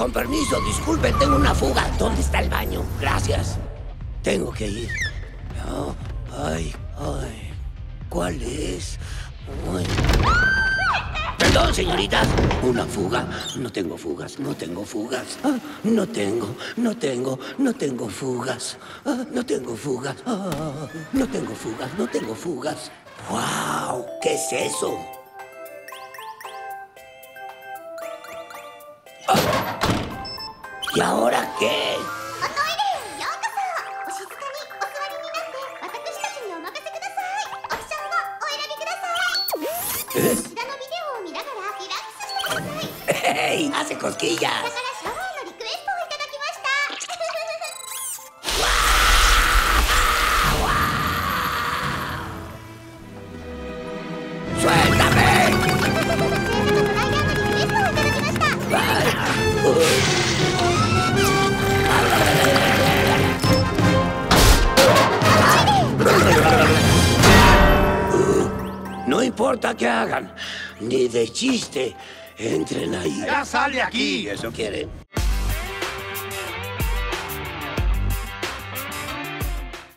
Con permiso, disculpe, tengo una fuga. ¿Dónde está el baño? Gracias. Tengo que ir. No, ay, ay. ¿Cuál es? Perdón, señoritas. Una fuga. No tengo fugas, no tengo fugas. Ah, no tengo, no tengo, no tengo fugas. Ah, no tengo fugas. Ah, no tengo fugas, no tengo fugas. ¡Wow! ¿Qué es eso? ¿Y ahora qué? おトイレへようこそお静かにお座りになって私たちにお任せくださいオプションをお選びくださいえ？こちらのビデオを見ながらリラックスしてください ¡Hey! ¡Hace cosquillas! だからシャワ No importa qué hagan, ni de chiste, entren ahí. ¡Ya sale aquí! ¿Eso quieren?